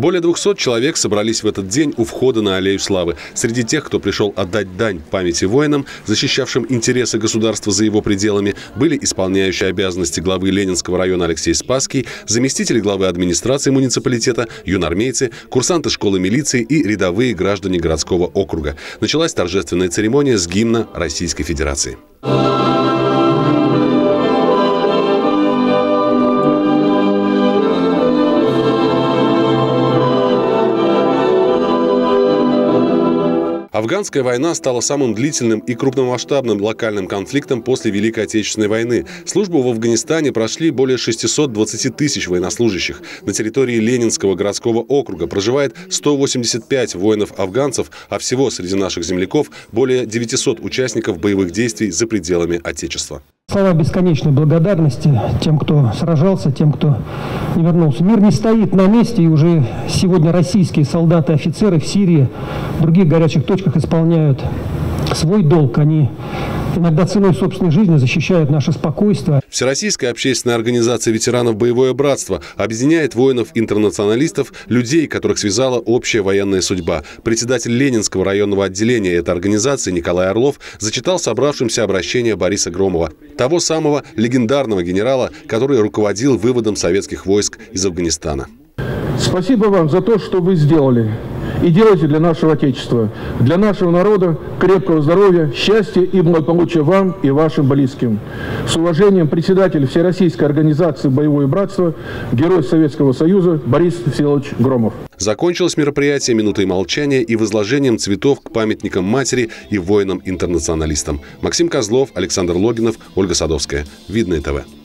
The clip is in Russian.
Более 200 человек собрались в этот день у входа на Аллею Славы. Среди тех, кто пришел отдать дань памяти воинам, защищавшим интересы государства за его пределами, были исполняющие обязанности главы Ленинского района Алексей Спасский, заместители главы администрации муниципалитета, юнормейцы, курсанты школы милиции и рядовые граждане городского округа. Началась торжественная церемония с гимна Российской Федерации. Афганская война стала самым длительным и крупномасштабным локальным конфликтом после Великой Отечественной войны. Службу в Афганистане прошли более 620 тысяч военнослужащих. На территории Ленинского городского округа проживает 185 воинов-афганцев, а всего среди наших земляков более 900 участников боевых действий за пределами Отечества. Слова бесконечной благодарности тем, кто сражался, тем, кто не вернулся. Мир не стоит на месте, и уже сегодня российские солдаты, офицеры в Сирии, в других горячих точках исполняют свой долг. Они иногда ценой собственной жизни защищают наше спокойствие. Всероссийская общественная организация ветеранов «Боевое братство» объединяет воинов-интернационалистов, людей, которых связала общая военная судьба. Председатель Ленинского районного отделения этой организации Николай Орлов зачитал собравшимся обращение Бориса Громова, того самого легендарного генерала, который руководил выводом советских войск из Афганистана. Спасибо вам за то, что вы сделали и делайте для нашего Отечества, для нашего народа крепкого здоровья, счастья и благополучия вам и вашим близким. С уважением, председатель Всероссийской организации «Боевое братство», герой Советского Союза Борис Всеволодович Громов. Закончилось мероприятие минутой молчания и возложением цветов к памятникам матери и воинам-интернационалистам. Максим Козлов, Александр Логинов, Ольга Садовская. Видное ТВ.